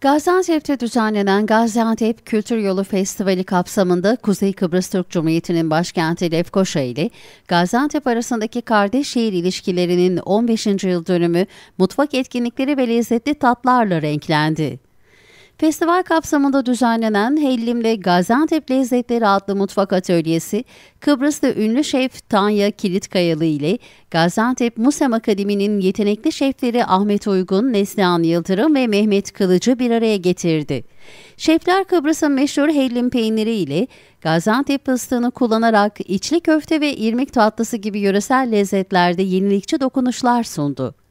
Gaziantep'te düzenlenen Gaziantep Kültür Yolu Festivali kapsamında Kuzey Kıbrıs Türk Cumhuriyeti'nin başkenti Lefkoşa ile Gaziantep arasındaki kardeş şehir ilişkilerinin 15. yıl dönümü mutfak etkinlikleri ve lezzetli tatlarla renklendi. Festival kapsamında düzenlenen Hellim'le Gaziantep Lezzetleri adlı mutfak atölyesi, Kıbrıs'ta ünlü şef Tanya Kilitkayalı ile Gaziantep Musem Akademi'nin yetenekli şefleri Ahmet Uygun, Neslihan Yıldırım ve Mehmet Kılıcı bir araya getirdi. Şefler Kıbrıs'ın meşhur hellim peyniri ile Gaziantep fıstığını kullanarak içli köfte ve irmik tatlısı gibi yöresel lezzetlerde yenilikçi dokunuşlar sundu.